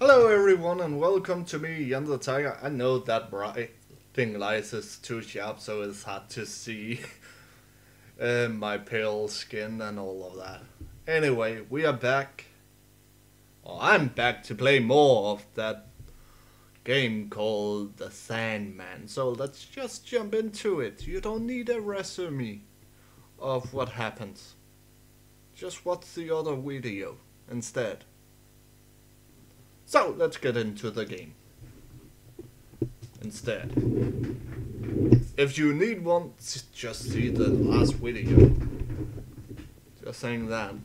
Hello everyone and welcome to me, Jan the Tiger. I know that brighting light is too sharp so it's hard to see uh, my pale skin and all of that. Anyway, we are back. Oh, I'm back to play more of that game called The Sandman. So let's just jump into it. You don't need a resume of what happens. Just watch the other video instead. So let's get into the game. Instead. If you need one, just see the last video. Just saying that.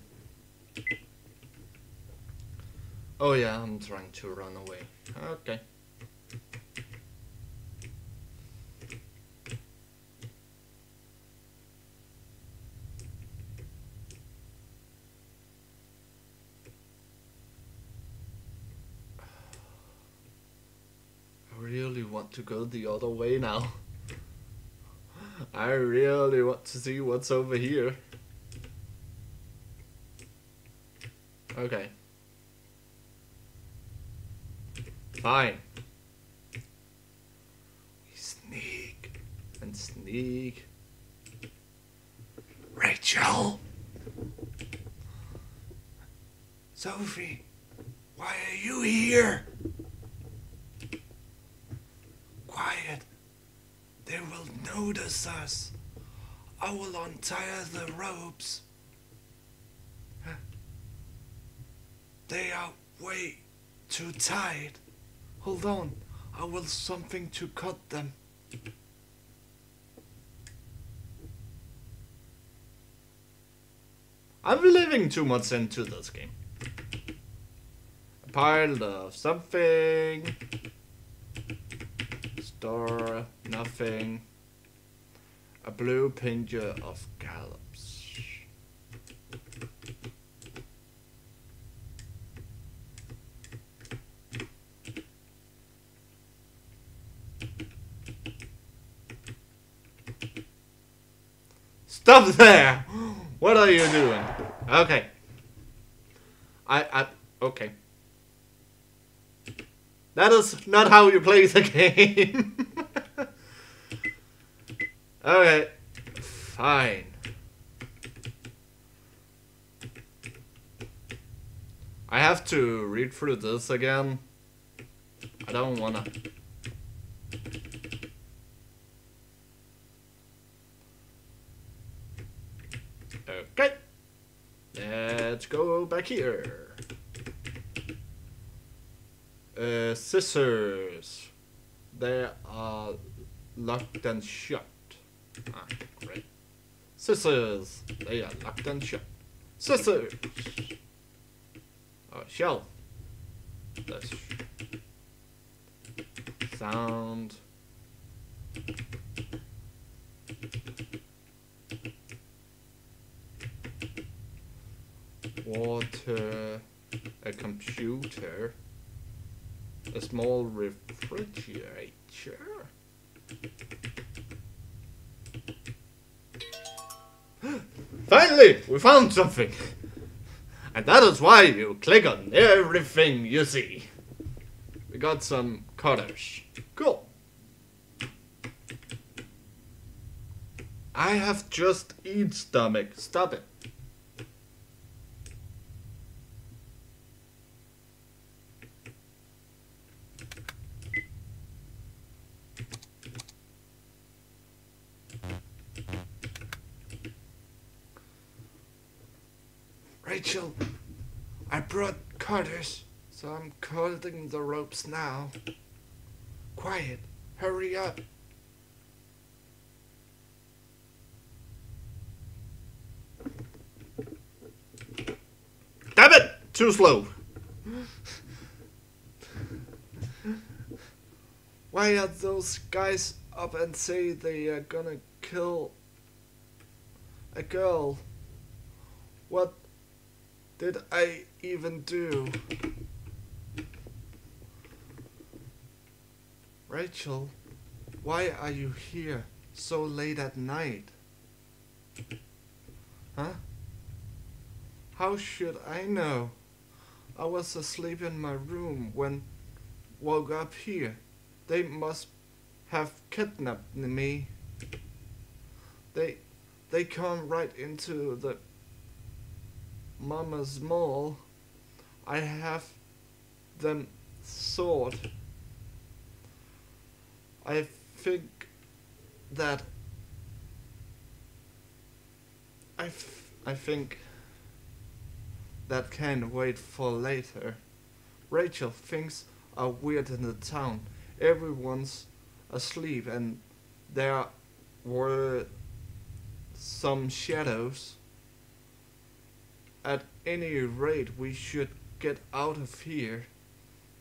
Oh yeah, I'm trying to run away. Okay. Really want to go the other way now. I really want to see what's over here. Okay. Fine. We sneak and sneak. Rachel! Sophie, why are you here? Quiet. They will notice us. I will untie the ropes. They are way too tight. Hold on. I will something to cut them. I'm living too much into this game. A pile of something. Store, nothing. A blue pincher of gallops. Stop there! What are you doing? Okay. I, I, okay. That is not how you play the game. okay. Fine. I have to read through this again. I don't wanna. Okay. Let's go back here. Uh, scissors. They are locked and shut. Ah, great. Scissors. They are locked and shut. Scissors. Oh, shell. This. Sound. Water. A computer. A small refrigerator. Finally, we found something. And that is why you click on everything you see. We got some cutters. Cool. I have just eat stomach. Stop it. Rachel, I brought cutters, so I'm cutting the ropes now. Quiet, hurry up. Damn it! Too slow. Why are those guys up and say they are gonna kill a girl? What did I even do? Rachel, why are you here so late at night? Huh? How should I know? I was asleep in my room when woke up here. They must have kidnapped me. They they come right into the mama's mall. I have them sword. I think that I, I think that can wait for later. Rachel things are weird in the town. Everyone's asleep and there were some shadows. At any rate, we should get out of here.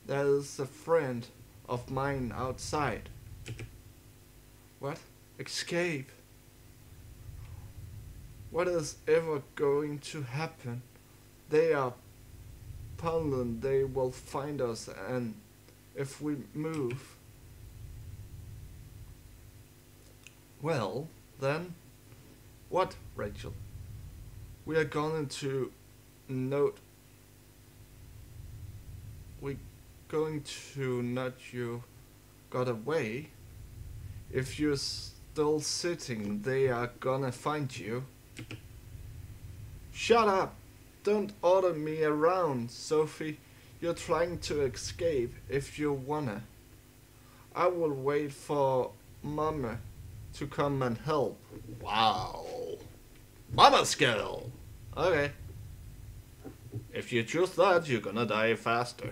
There's a friend of mine outside. What? Escape? What is ever going to happen? They are Poland, they will find us, and if we move. Well, then, what, Rachel? We are going to note. We going to note you got away. If you're still sitting, they are gonna find you. Shut up! Don't order me around, Sophie. You're trying to escape if you wanna. I will wait for Mama to come and help. Wow. Mama's girl! Okay. If you choose that, you're gonna die faster.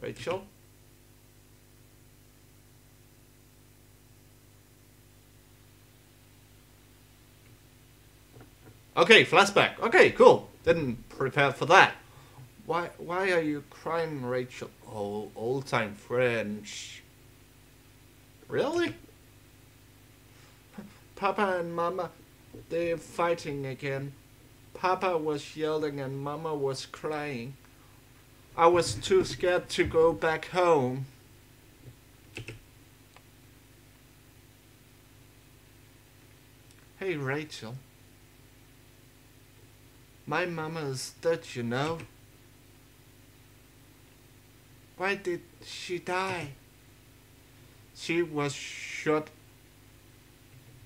Rachel? Okay, flashback. Okay, cool. Didn't prepare for that. Why why are you crying, Rachel? Oh, old time French. Really? Papa and Mama, they're fighting again. Papa was yelling and Mama was crying. I was too scared to go back home. Hey, Rachel. My mama is dead, you know. Why did she die? She was shot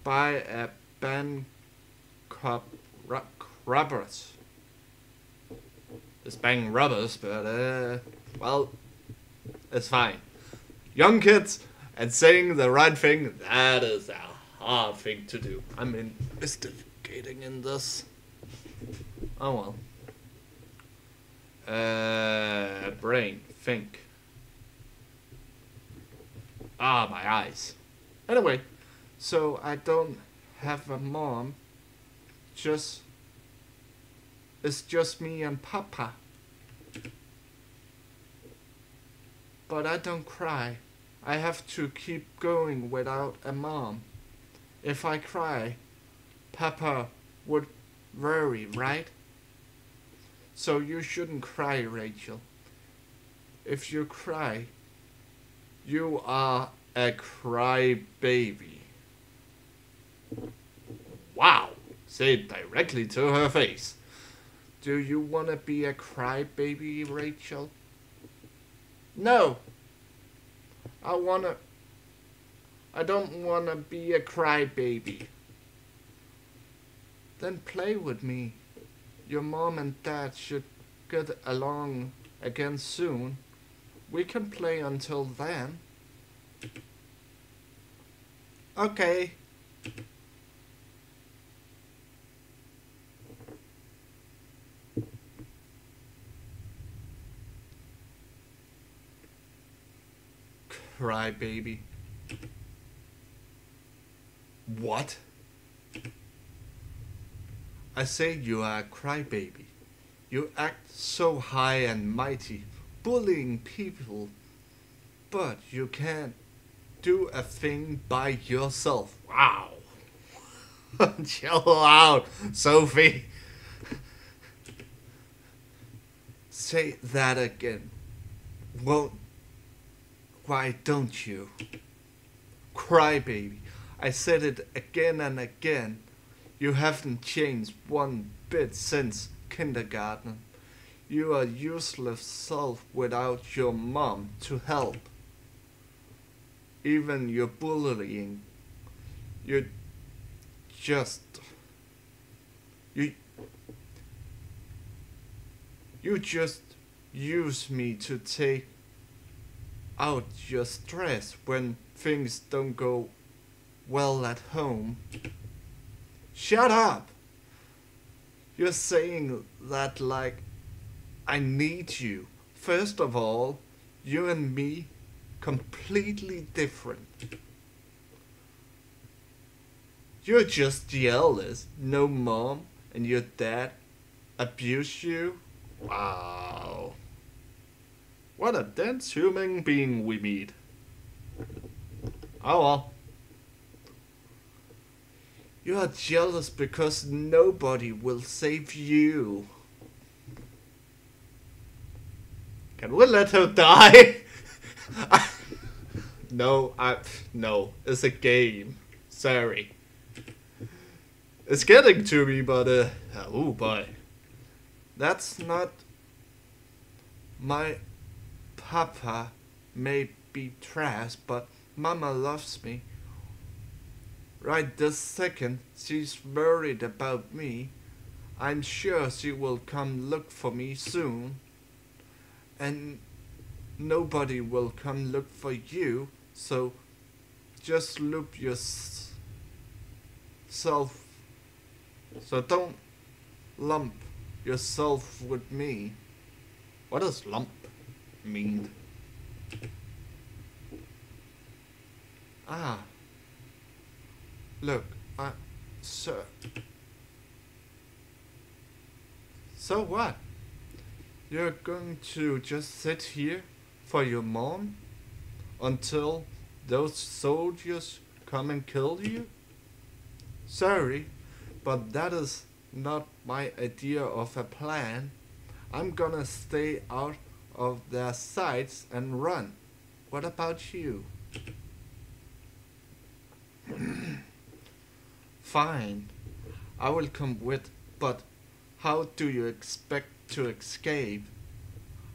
by a called robbers. It's bang robbers, but uh, well, it's fine. Young kids and saying the right thing, that is a hard thing to do. I mean, investigating in this. Oh well. Uh, brain, think. Ah, my eyes. Anyway, so I don't have a mom. Just. It's just me and Papa. But I don't cry. I have to keep going without a mom. If I cry, Papa would worry, right? So you shouldn't cry, Rachel. If you cry, you are a crybaby. Wow! Say it directly to her face. Do you want to be a crybaby, Rachel? No. I want to. I don't want to be a crybaby. Then play with me. Your mom and dad should get along again soon. We can play until then. Okay. Cry baby. What? I say you are a crybaby. You act so high and mighty, bullying people, but you can't do a thing by yourself. Wow. Chill out, Sophie. Say that again. Won't. Why don't you? Crybaby. I said it again and again. You haven't changed one bit since kindergarten. You are useless self without your mom to help. Even your bullying. You just you you just use me to take out your stress when things don't go well at home. Shut up! You're saying that like I need you. First of all, you and me completely different. You're just jealous. No mom and your dad abuse you. Wow. What a dense human being we meet. Oh well. You are jealous because nobody will save you. Can we let her die? no, I no. It's a game. Sorry. It's getting to me, but uh, oh boy, that's not my papa. May be trash, but mama loves me. Right this second, she's worried about me. I'm sure she will come look for me soon. And nobody will come look for you, so just loop yourself. So don't lump yourself with me. What does lump mean? Ah. Look, I. Sir. So what? You're going to just sit here for your mom until those soldiers come and kill you? Sorry, but that is not my idea of a plan. I'm gonna stay out of their sights and run. What about you? Fine, I will come with, but how do you expect to escape?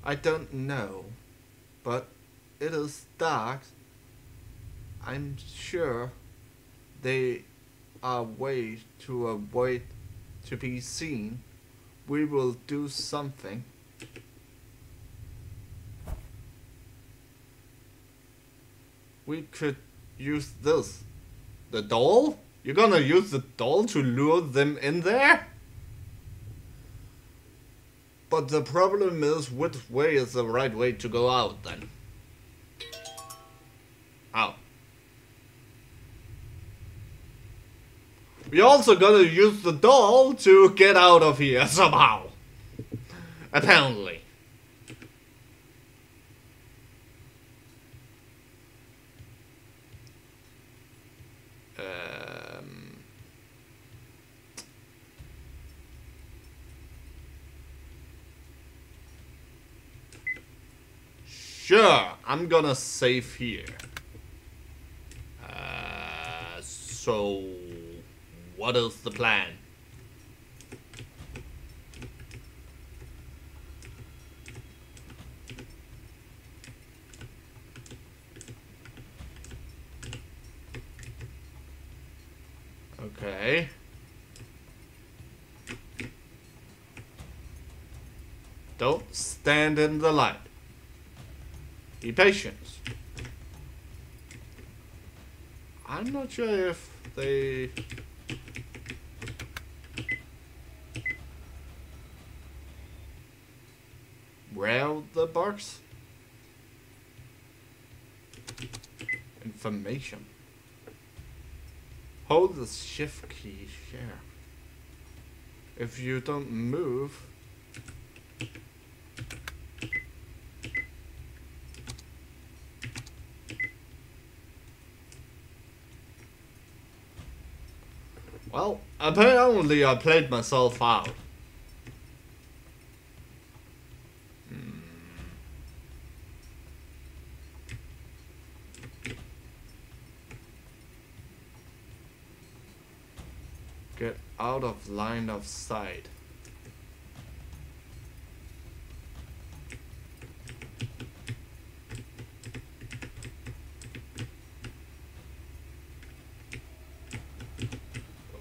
I don't know, but it is dark. I'm sure they are ways to avoid to be seen. We will do something. We could use this. The doll? You're gonna use the doll to lure them in there? But the problem is, which way is the right way to go out then? Out. We also gotta use the doll to get out of here somehow. Apparently. Um, sure, I'm gonna save here. Uh, so, what is the plan? Okay. Don't stand in the light. Be patient. I'm not sure if they... Rail the box? Information. Hold the shift key here. If you don't move, Well, apparently I played myself out. Hmm. Get out of line of sight.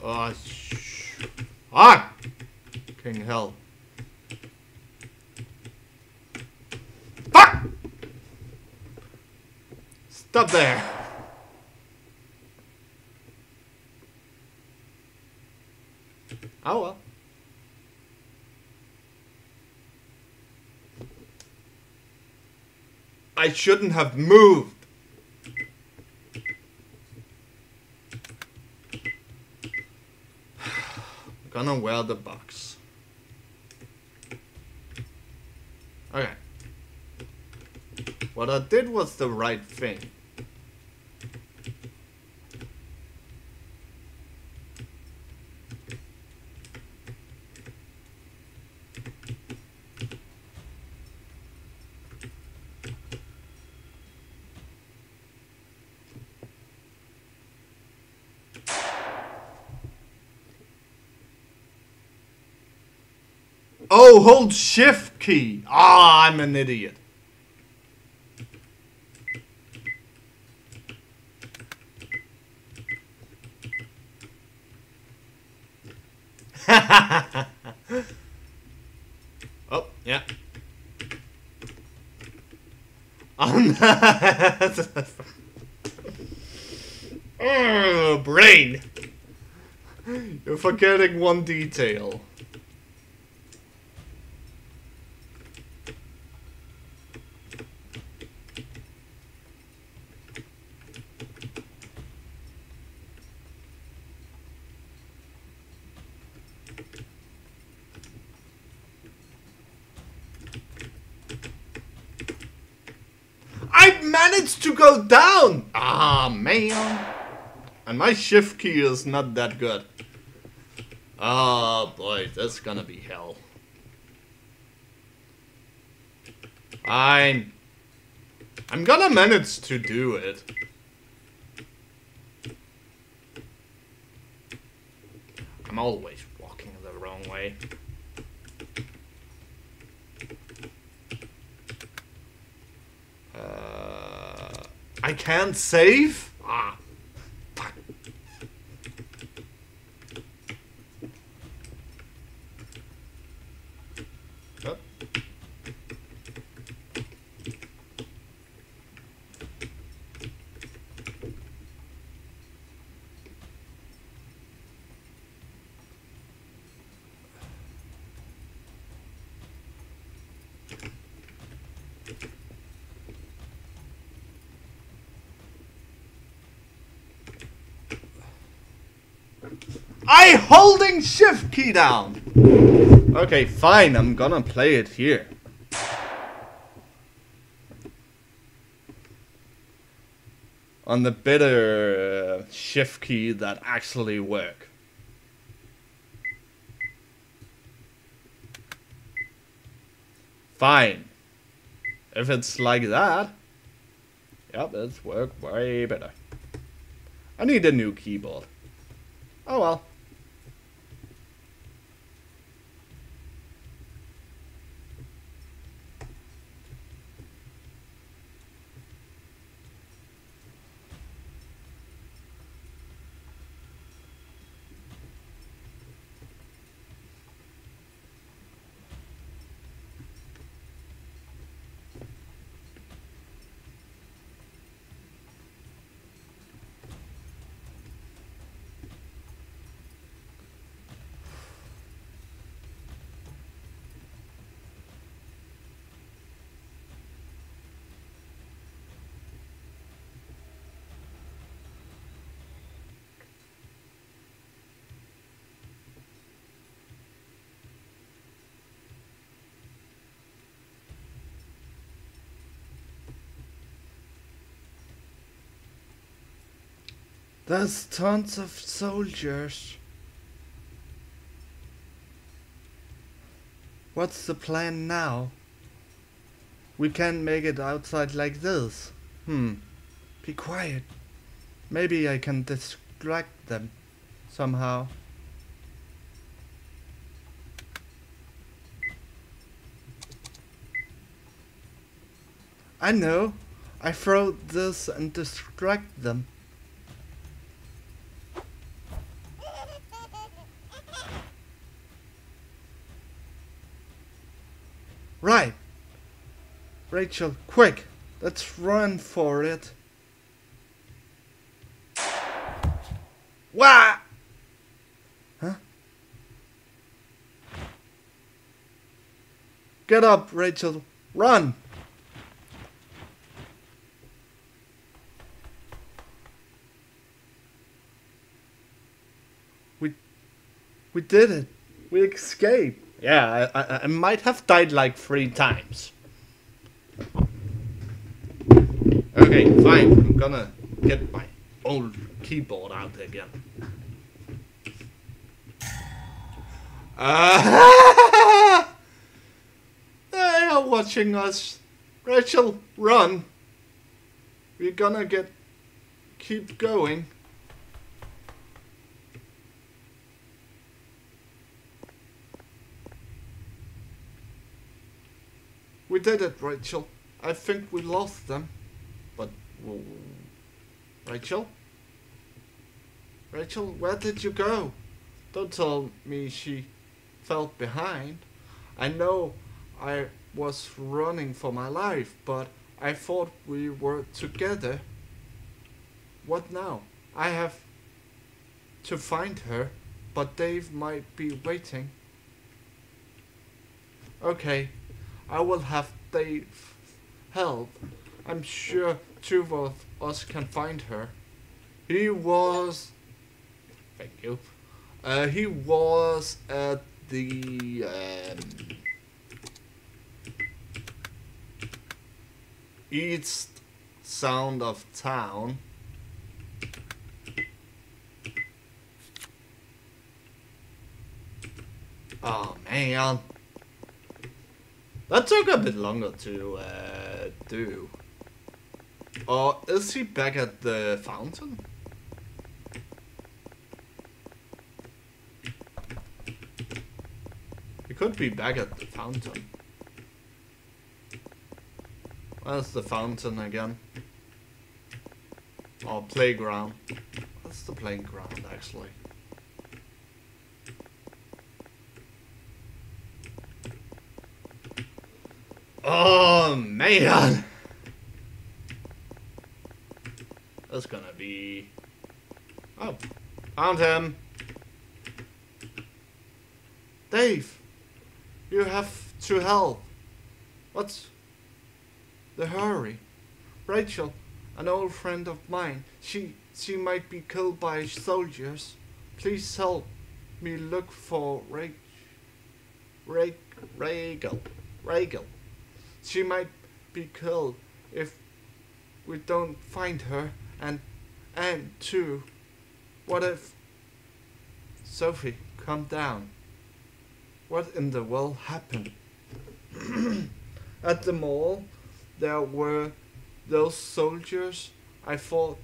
Oh, ah! King hell. Fuck! Stop there. Oh well. I shouldn't have moved. Gonna wear the box. Okay. What I did was the right thing. Oh, hold shift key. Ah, I'm an idiot. oh, yeah. Oh, brain. You're forgetting one detail. I managed to go down! Ah, man. And my shift key is not that good. Oh boy, that's gonna be hell. Fine. I'm gonna manage to do it. I'm always walking the wrong way. Uh, I can't save? Ah. fuck. Up. I holding shift key down. Okay, fine. I'm gonna play it here. On the better uh, shift key that actually work. Fine. If it's like that, yep, it's work way better. I need a new keyboard. Oh well. There's tons of soldiers. What's the plan now? We can't make it outside like this. Hmm. Be quiet. Maybe I can distract them somehow. I know. I throw this and distract them. Right. Rachel, quick. Let's run for it. Wah! Huh? Get up, Rachel. Run! We, we did it. We escaped. Yeah, I, I, I might have died like three times. I'm gonna get my old keyboard out again. Uh, they are watching us. Rachel, run. We're gonna get keep going. We did it, Rachel. I think we lost them. Rachel? Rachel, where did you go? Don't tell me she fell behind. I know I was running for my life, but I thought we were together. What now? I have to find her, but Dave might be waiting. Okay, I will have Dave help. I'm sure two of us can find her. He was. Thank you. Uh, he was at the. Um, east sound of town. Oh man. That took a bit longer to uh, do. Or is he back at the fountain? He could be back at the fountain. Where's the fountain again? Or playground. That's the playground actually. Oh man! That's gonna be. Oh, found him. Dave, you have to help. What's the hurry? Rachel, an old friend of mine, she she might be killed by soldiers. Please help me look for Rach, Rach, Rachel, Rachel. She might be killed if we don't find her. And, and two, what if... Sophie, come down. What in the world happened? At the mall, there were those soldiers I fought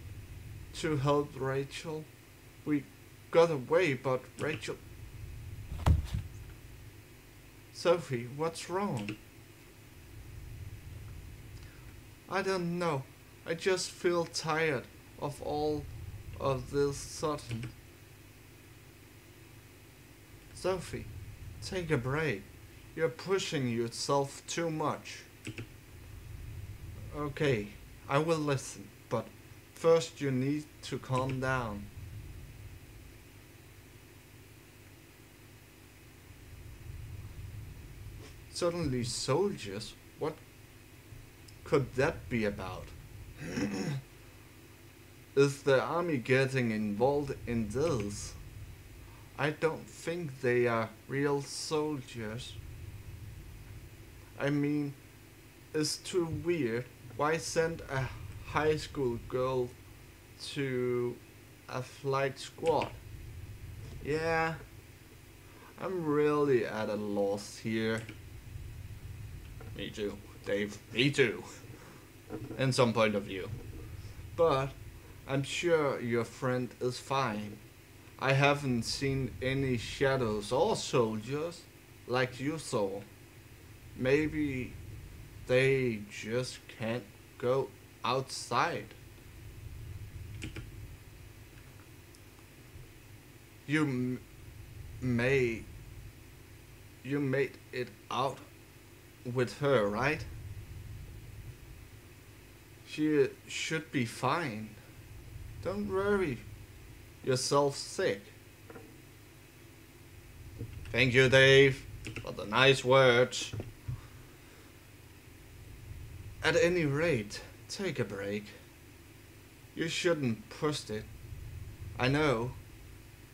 to help Rachel. We got away, but Rachel... Sophie, what's wrong? I don't know. I just feel tired of all of this sudden. Sophie, take a break. You're pushing yourself too much. Okay, I will listen, but first you need to calm down. Suddenly soldiers? What could that be about? Is the army getting involved in this? I don't think they are real soldiers. I mean, it's too weird. Why send a high school girl to a flight squad? Yeah, I'm really at a loss here. Me too, Dave. Me too. In some point of view. But I'm sure your friend is fine. I haven't seen any shadows or soldiers like you saw. Maybe they just can't go outside. You may you made it out with her, right? She should be fine. Don't worry yourself sick. Thank you, Dave, for the nice words. At any rate, take a break. You shouldn't push it. I know.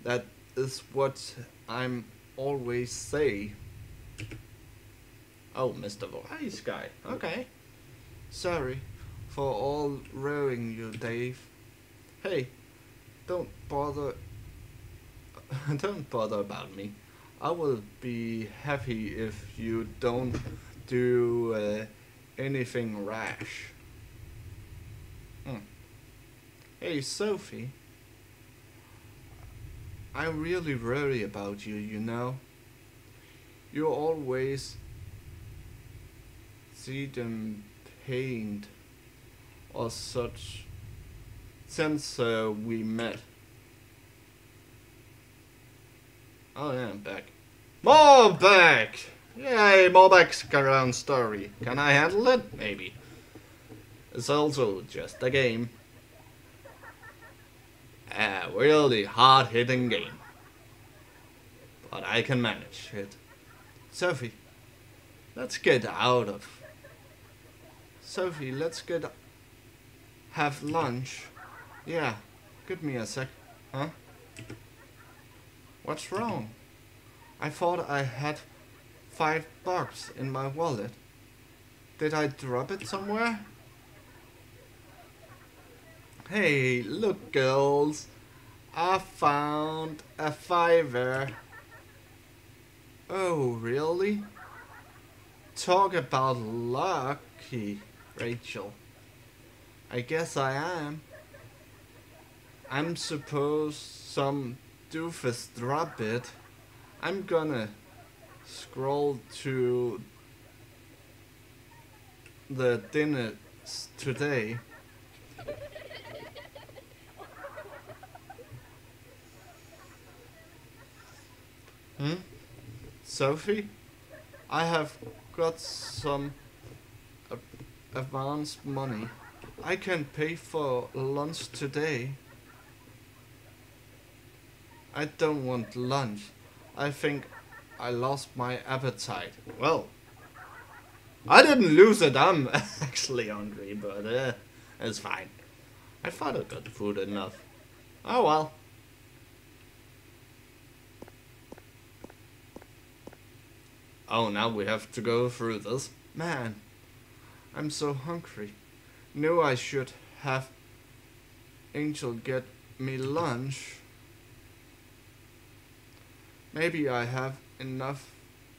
That is what I'm always say. Oh, Mr. Wise Guy. Okay. Sorry for all rowing you, Dave. Hey, don't bother. don't bother about me. I will be happy if you don't do uh, anything rash. Hmm. Hey, Sophie. I really worry about you, you know. You always see them pained or such since uh, we met. Oh yeah, I'm back. More back! Yay, more background story. Can I handle it? Maybe. It's also just a game. A really hard-hitting game. But I can manage it. Sophie, let's get out of... Sophie, let's get... Have lunch. Yeah, give me a sec. Huh? What's wrong? I thought I had five bucks in my wallet. Did I drop it somewhere? Hey, look girls. I found a fiver. Oh, really? Talk about lucky, Rachel. I guess I am. I'm supposed some doofus drop it. I'm gonna scroll to the dinner today. Hmm? Sophie? I have got some advance money. I can pay for lunch today. I don't want lunch. I think I lost my appetite. Well, I didn't lose it. I'm actually hungry, but uh, it's fine. I thought I got food enough. Oh well. Oh, now we have to go through this. Man, I'm so hungry. Knew I should have Angel get me lunch. Maybe I have enough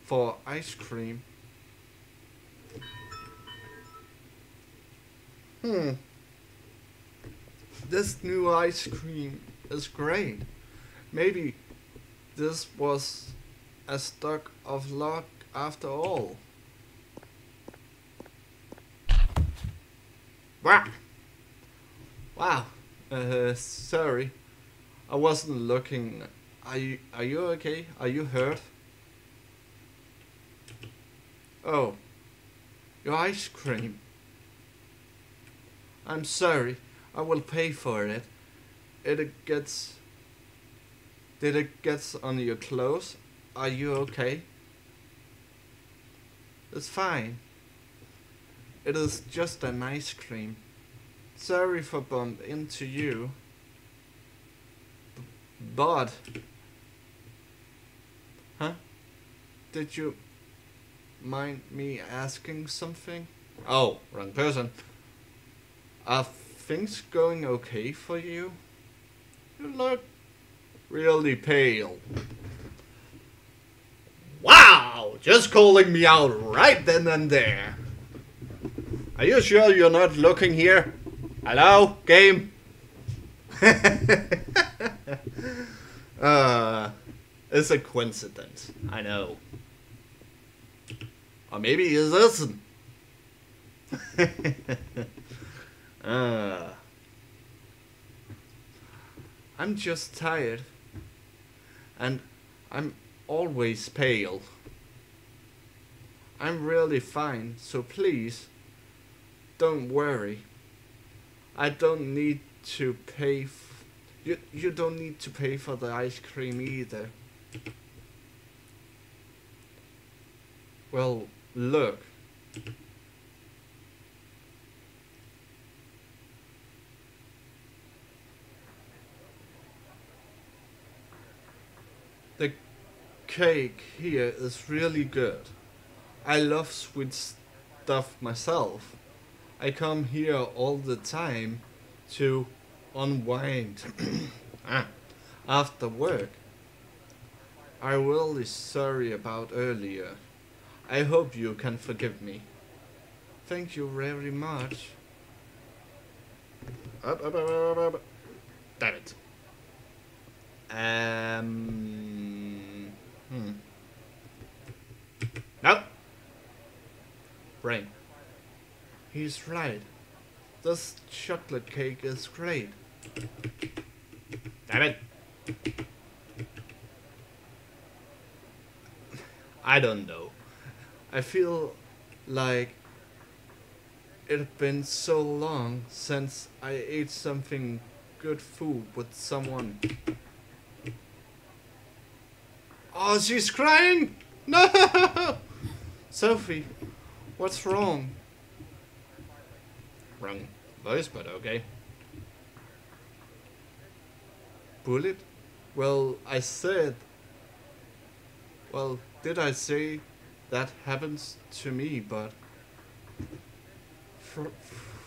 for ice cream. Hmm. This new ice cream is great. Maybe this was a stock of luck after all. Wow. Wow. Uh, sorry. I wasn't looking. Are you, are you okay? Are you hurt? Oh. Your ice cream. I'm sorry. I will pay for it. It gets... Did it get on your clothes? Are you okay? It's fine. It is just an ice cream. Sorry for bump into you. But... Huh? Did you mind me asking something? Oh, wrong person. Are things going okay for you? You look really pale. Wow! Just calling me out right then and there. Are you sure you're not looking here? Hello, game? uh, it's a coincidence. I know. Or maybe it isn't. uh, I'm just tired. And I'm always pale. I'm really fine, so please don't worry. I don't need to pay you you don't need to pay for the ice cream either. Well, look. The cake here is really good. I love sweet stuff myself. I come here all the time to unwind ah, after work. I'm really sorry about earlier. I hope you can forgive me. Thank you very much. Up, up, up, up, up. Damn it. Um. Hmm. Brain. He's right. This chocolate cake is great. Damn it. I don't know. I feel like it's been so long since I ate something good food with someone. Oh, she's crying! No! Sophie, what's wrong? Wrong voice, but okay. Bullet? Well, I said. Well, did I say that happens to me, but. Fr-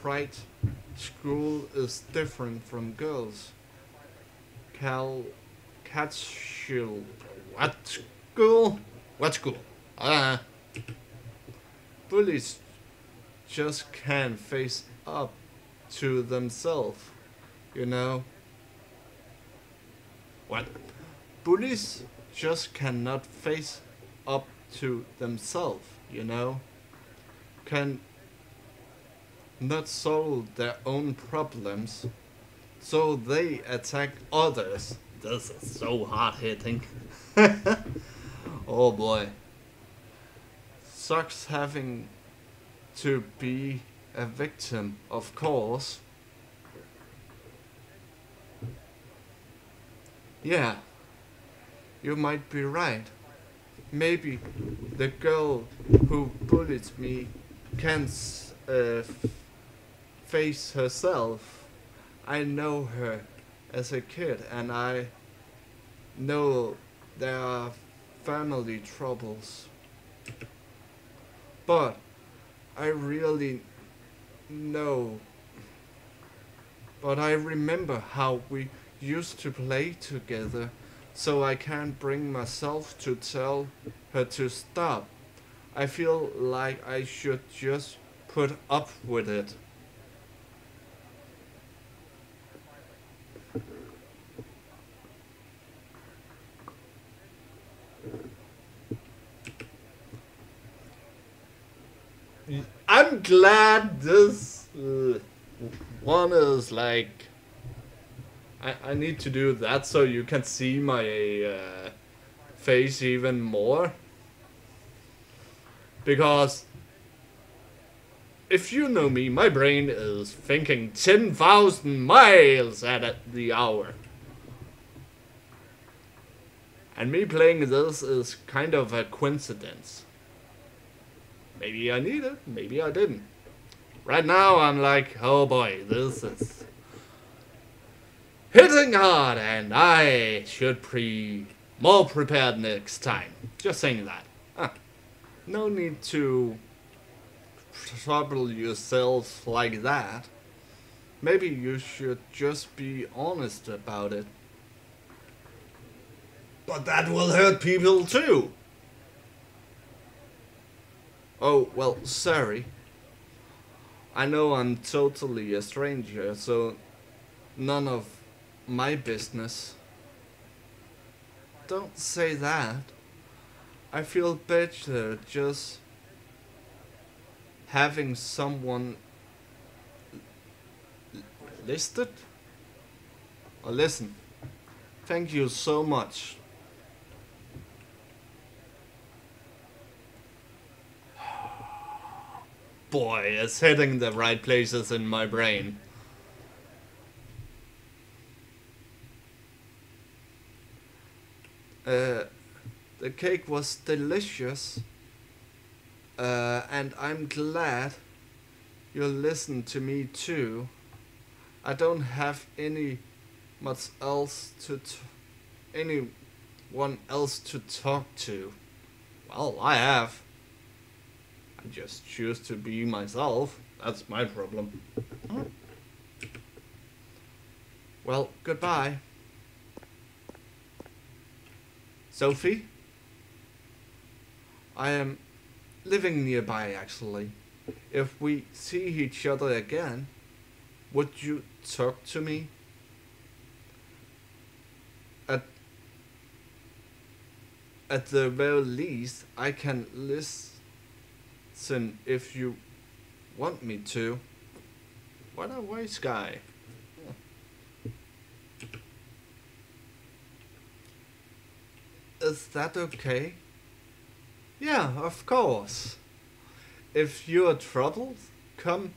fright school is different from girls. Cal. Catskill. What school? What school? Ah. Bullies just can't face up to themselves, you know? What? Bullies just cannot face up to themselves, you know? Can not solve their own problems, so they attack others. This is so hard hitting. oh boy. Sucks having to be a victim, of course. Yeah, you might be right. Maybe the girl who bullied me can't uh, face herself. I know her as a kid, and I know there are family troubles. But I really know. But I remember how we used to play together, so I can't bring myself to tell her to stop. I feel like I should just put up with it. I'm glad this uh, one is like. I, I need to do that so you can see my uh, face even more. Because if you know me, my brain is thinking 10,000 miles at the hour. And me playing this is kind of a coincidence. Maybe I need it, maybe I didn't. Right now I'm like, oh boy, this is hitting hard and I should be more prepared next time. Just saying that. Huh. No need to trouble yourself like that. Maybe you should just be honest about it. But that will hurt people too. Oh, well, sorry. I know I'm totally a stranger, so none of my business. Don't say that. I feel better just having someone listed or listen. Thank you so much. Boy, it's hitting the right places in my brain. Uh, the cake was delicious, uh, and I'm glad you listened to me too. I don't have any much else to anyone else to talk to. Well, I have. I just choose to be myself. That's my problem. Well, goodbye. Sophie? I am living nearby actually. If we see each other again, would you talk to me? At at the very least, I can listen if you want me to. What a wise guy. Is that okay? Yeah, of course. If you're troubled, come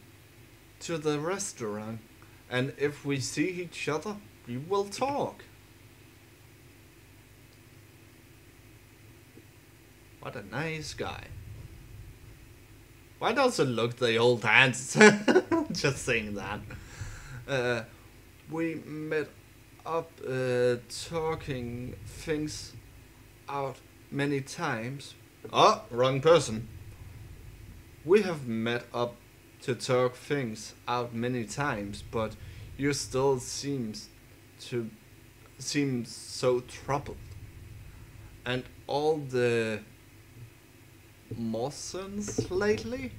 to the restaurant, and if we see each other, we will talk. What a nice guy. Why does it look the old hands? Just saying that. Uh, we met up uh, talking things out many times. Oh, wrong person. We have met up to talk things out many times, but you still seems to seem so troubled. And all the Mawsons lately?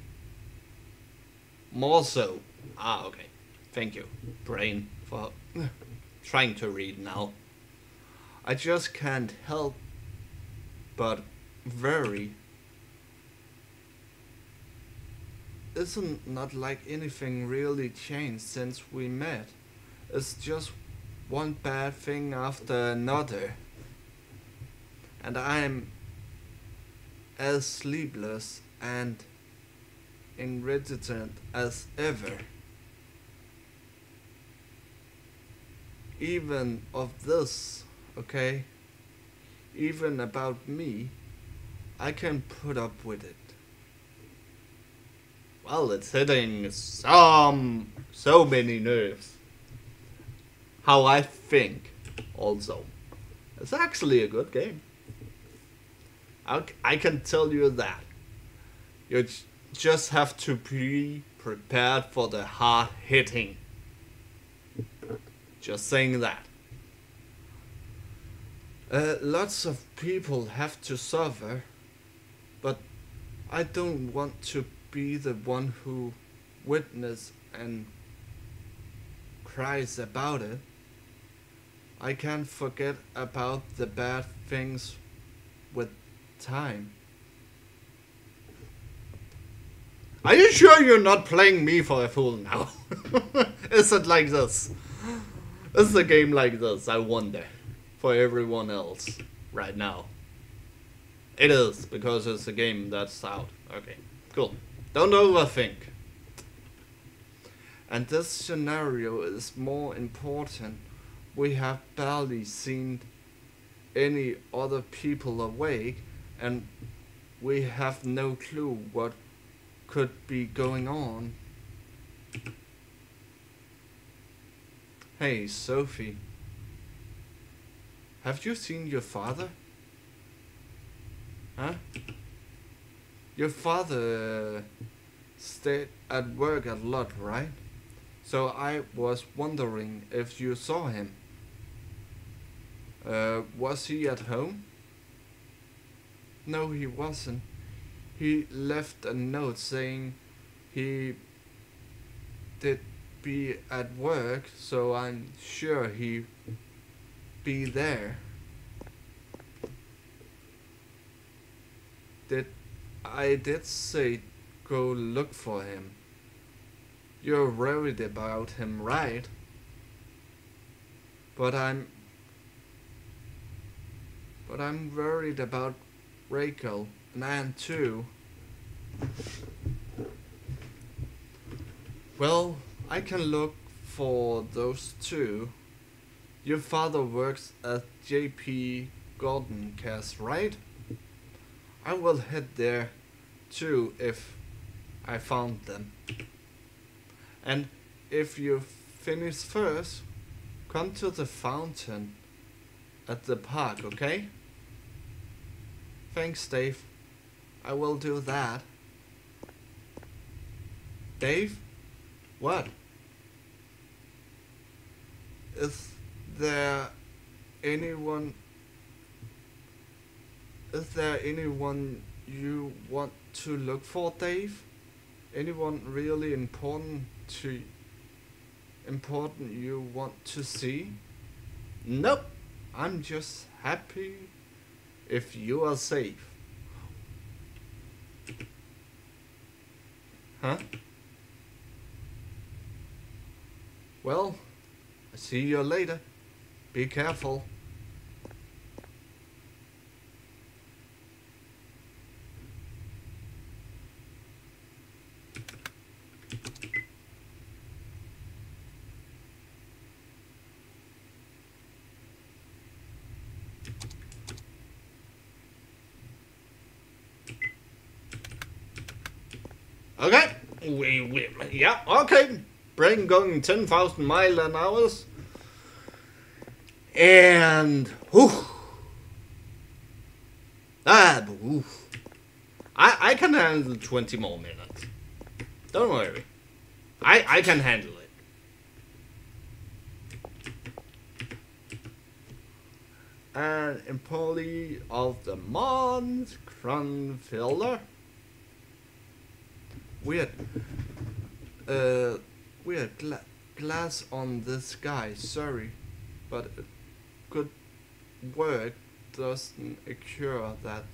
More so. Ah, okay. Thank you, brain, for trying to read now. I just can't help but very isn't not like anything really changed since we met. It's just one bad thing after another. And I'm as sleepless and irritated as ever. Even of this, okay? Even about me, I can put up with it. Well, it's hitting some so many nerves. How I think, also. It's actually a good game. I, can tell you that. You just have to be prepared for the hard hitting. Just saying that. Uh, lots of people have to suffer, but I don't want to be the one who witness and cries about it. I can't forget about the bad things with time. Are you sure you're not playing me for a fool now? Is it like this? Is the game like this? I wonder. For everyone else, right now. It is, because it's a game that's out. Okay, cool. Don't overthink. And this scenario is more important. We have barely seen any other people awake, and we have no clue what could be going on. Hey, Sophie. Have you seen your father? Huh? Your father uh, stayed at work a lot, right? So I was wondering if you saw him. Uh, was he at home? No, he wasn't. He left a note saying he did be at work, so I'm sure he be there. Did I did say go look for him. You're worried about him, right? But I'm but I'm worried about Rachel and Anne too. Well, I can look for those two. Your father works at JP Gordon Cares, right? I will head there too if I found them. And if you finish first, come to the fountain at the park, okay? Thanks, Dave. I will do that. Dave? What? Is there anyone is there anyone you want to look for, Dave? Anyone really important to important you want to see? Nope. I'm just happy if you are safe. Huh? Well, I see you later. Be careful. Okay. We, we, yeah, okay. Brain going 10,000 mile an hour. And, whew. Ah, whew. I, I can handle 20 more minutes. Don't worry. I, I can handle it. And employee of the month, Cronfiller. Weird. Uh, weird gla- glass on this guy. Sorry, but good work doesn't occur that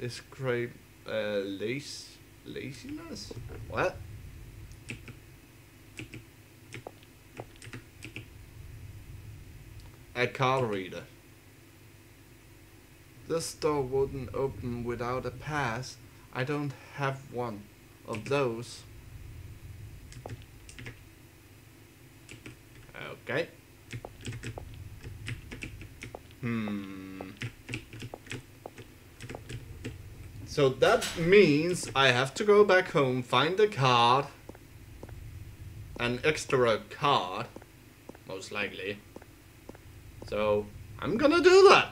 describe uh, lace laziness. What? A card reader. This door wouldn't open without a pass. I don't have one of those. Okay. Hmm. So that means I have to go back home, find a card, an extra card, most likely. So I'm gonna do that.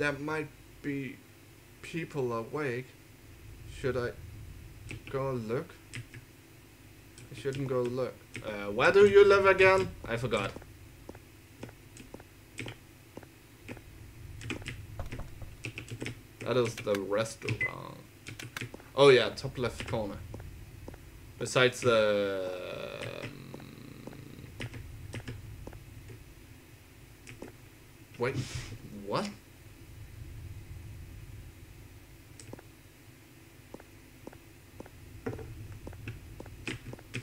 There might be people awake. Should I go look? I shouldn't go look. Uh, where do you live again? I forgot. That is the restaurant. Oh yeah, top left corner. Besides the... um, Wait, what?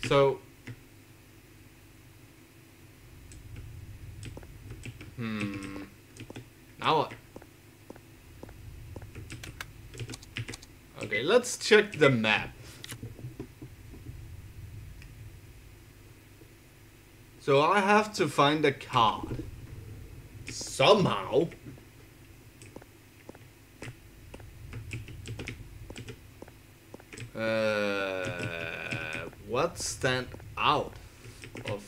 So... Hmm... Now what? Okay, let's check the map. So I have to find a card. Somehow. Stand out of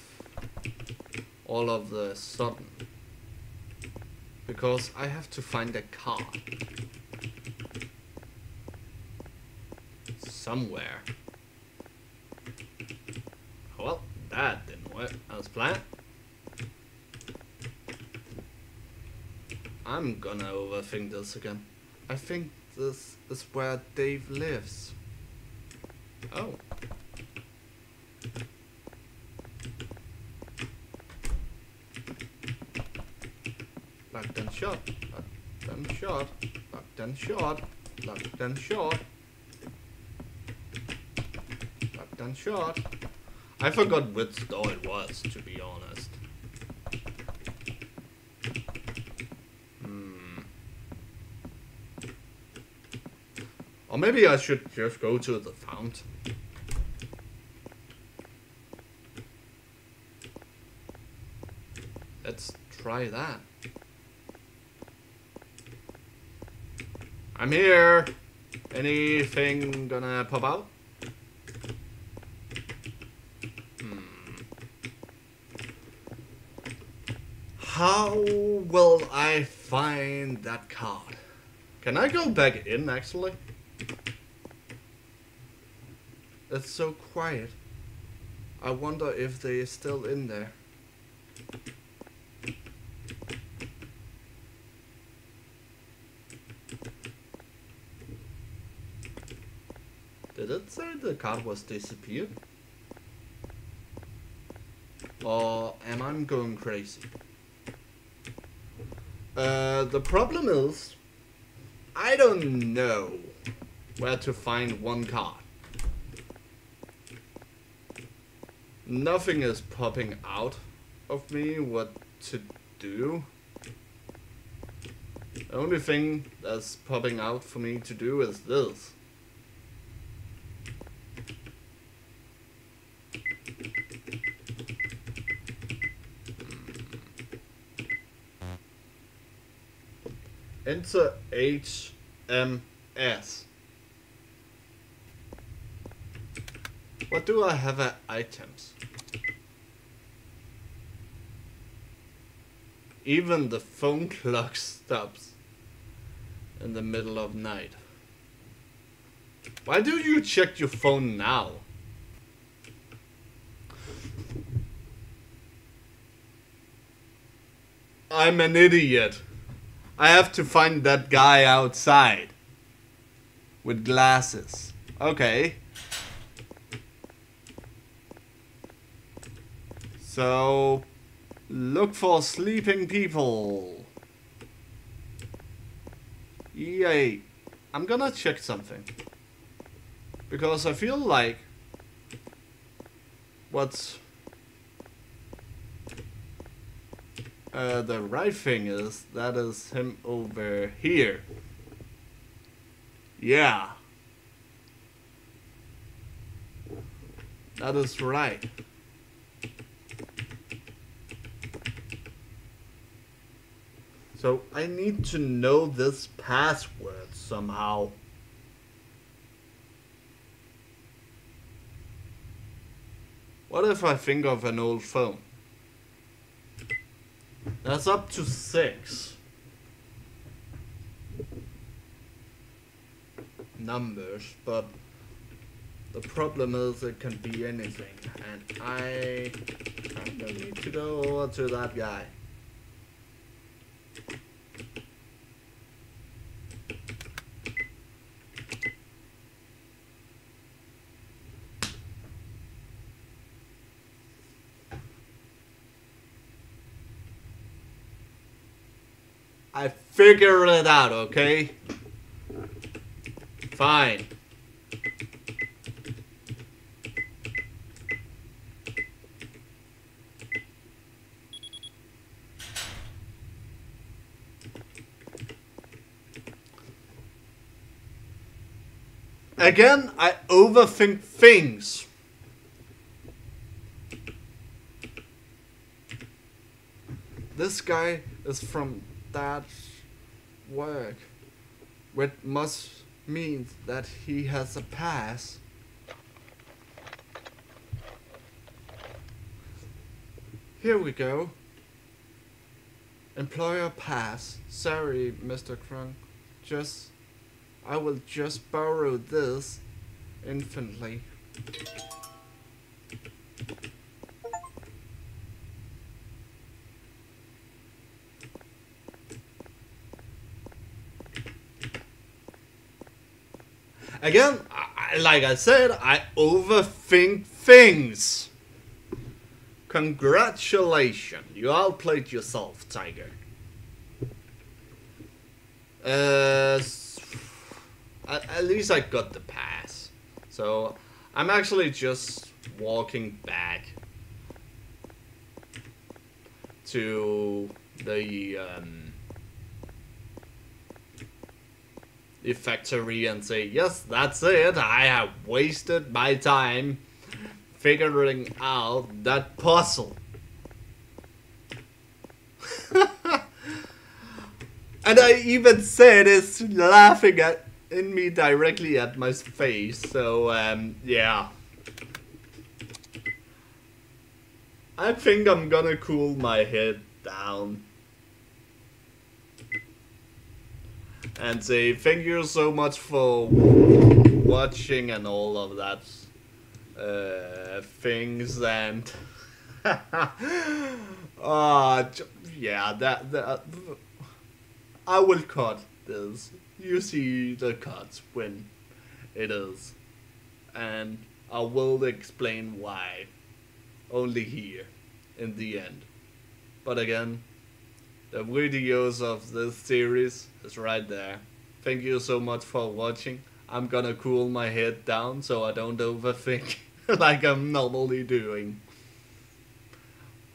all of the sudden? Because I have to find a car. somewhere. Well, that didn't work as planned. I'm gonna overthink this again. I think this is where Dave lives. Oh. Locked and shot. Locked and shot. Locked and shot. Locked and shot. Locked and shot. I forgot which door it was, to be honest. Hmm. Or maybe I should just go to the fount. Let's try that. I'm here. Anything gonna pop out? Hmm. How will I find that card? Can I go back in actually? It's so quiet. I wonder if they are still in there. Did card was disappeared? Or am I going crazy? Uh, the problem is, I don't know where to find one card. Nothing is popping out of me what to do. The only thing that's popping out for me to do is this. Enter HMS. What do I have at items? Even the phone clock stops in the middle of night. Why do you check your phone now? I'm an idiot. I have to find that guy outside. With glasses. Okay. So, look for sleeping people. Yay. I'm gonna check something. Because I feel like what's uh, the right thing is that is him over here. Yeah. That is right. So I need to know this password somehow. What if I think of an old phone? That's up to six. Numbers, but the problem is it can be anything, and I need to go over to that guy. I figured it out, okay? Fine. Again, I overthink things. This guy is from that work, which must mean that he has a pass. Here we go. Employer pass. Sorry, Mr. Krung. Just, I will just borrow this infinitely. Again, I, like I said, I overthink things. Congratulations, you outplayed yourself, Tiger. Uh, at, least I got the pass. So, I'm actually just walking back to the um, factory and say, yes, that's it. I have wasted my time figuring out that puzzle. and I even said it's laughing at in me directly at my face. So um, yeah. I think I'm gonna cool my head down. And say thank you so much for watching and all of that uh, things and uh, yeah that, that I will cut this. You see the cuts when it is. And I will explain why only here in the end. But again the videos of this series is right there thank you so much for watching I'm gonna cool my head down so I don't overthink like I'm normally doing.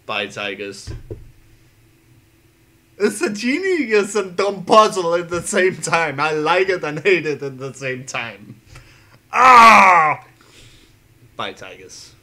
Bye, Tigers. It's a genius and dumb puzzle at the same time. I like it and hate it at the same time. Ah! Bye, Tigers.